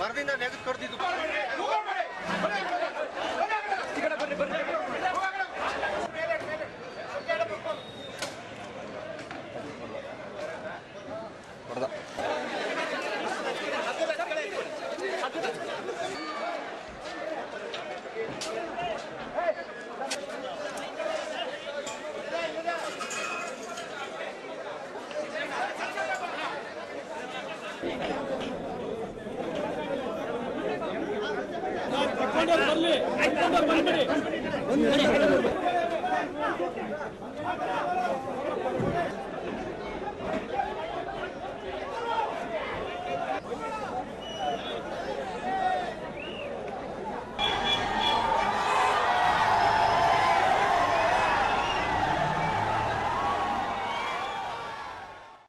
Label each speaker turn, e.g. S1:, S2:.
S1: ಬರ್ದಿಂದ ನೆಗೆದು ಕೊಡ್ತಿದ್ದು ಹೊಡೆದ
S2: ಬರ್ಲಿ ಬಂದ್ಬಿಡಿ.